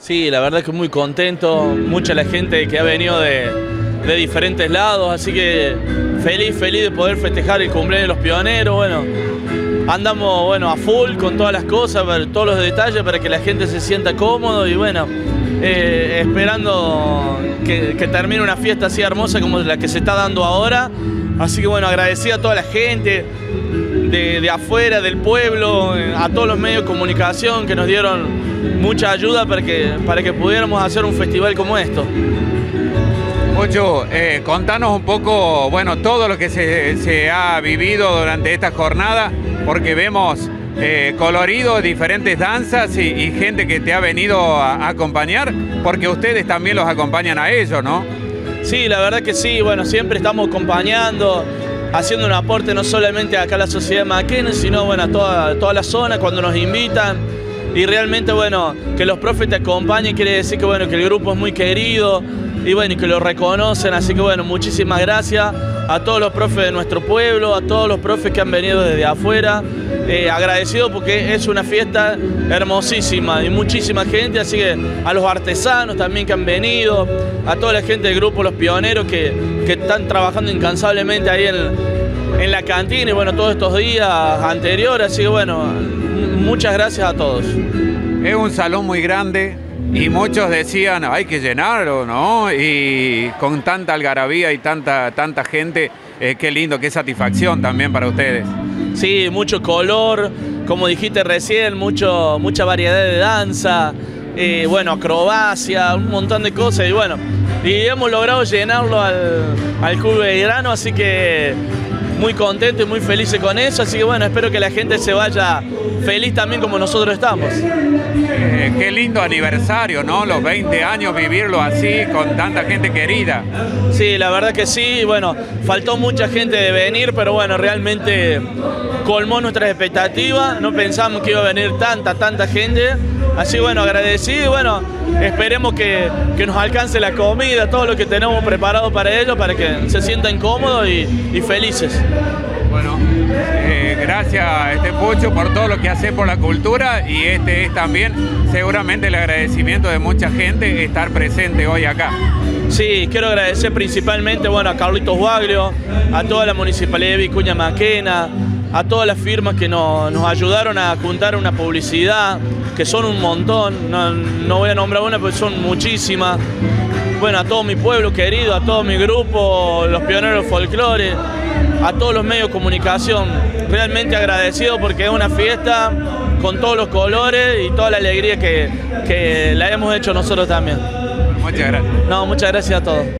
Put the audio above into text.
Sí, la verdad es que muy contento, mucha la gente que ha venido de, de diferentes lados, así que feliz, feliz de poder festejar el cumpleaños de los pioneros, bueno, andamos bueno, a full con todas las cosas, todos los detalles para que la gente se sienta cómodo y bueno, eh, esperando que, que, termine una fiesta así hermosa como la que se está dando ahora. Así que bueno, agradecida a toda la gente de, de afuera, del pueblo, a todos los medios de comunicación que nos dieron mucha ayuda para que, para que pudiéramos hacer un festival como esto. Mucho, eh, contanos un poco, bueno, todo lo que se, se, ha vivido durante esta jornada, porque vemos eh, colorido, diferentes danzas y, y, gente que te ha venido a, a, acompañar, porque ustedes también los acompañan a ellos, ¿no? Sí, la verdad que sí, bueno, siempre estamos acompañando, haciendo un aporte no solamente acá a la sociedad Maquena, sino bueno, a toda, toda la zona cuando nos invitan. Y realmente bueno, que los profes te acompañen quiere decir que bueno, que el grupo es muy querido y bueno, que lo reconocen, así que bueno, muchísimas gracias a todos los profes de nuestro pueblo, a todos los profes que han venido desde afuera, eh, agradecido porque es una fiesta hermosísima y muchísima gente, así que a los artesanos también que han venido, a toda la gente del grupo Los Pioneros que, que están trabajando incansablemente ahí en, en la cantina y bueno, todos estos días anteriores, así que bueno, muchas gracias a todos. Es un salón muy grande y muchos decían, hay que llenarlo, ¿no? Y con tanta algarabía y tanta, tanta gente, eh, qué lindo, qué satisfacción también para ustedes. Sí, mucho color, como dijiste recién, mucho, mucha variedad de danza, eh, bueno, acrobacia, un montón de cosas y bueno, y hemos logrado llenarlo al, al Club Belgrano, así que muy contento y muy felices con eso, así que bueno, espero que la gente se vaya feliz también como nosotros estamos. Eh, qué lindo aniversario, ¿no? Los 20 años, vivirlo así, con tanta gente querida. Sí, la verdad que sí, bueno, faltó mucha gente de venir, pero bueno, realmente colmó nuestras expectativas, no pensamos que iba a venir tanta, tanta gente, así bueno, agradecido y bueno, esperemos que, que, nos alcance la comida, todo lo que tenemos preparado para ellos, para que se sientan cómodos y, y felices. Bueno, eh, gracias este Pucho por todo lo que hace por la cultura y este es también seguramente el agradecimiento de mucha gente estar presente hoy acá. Sí, quiero agradecer principalmente bueno, a Carlitos Guaglio, a toda la Municipalidad de Vicuña Maquena, a todas las firmas que nos, nos, ayudaron a juntar una publicidad, que son un montón, no, no voy a nombrar una, pero son muchísimas. Bueno, a todo mi pueblo querido, a todo mi grupo, los pioneros folclore, a todos los medios de comunicación. Realmente agradecido porque es una fiesta con todos los colores y toda la alegría que, que la hemos hecho nosotros también. Muchas gracias. No, muchas gracias a todos.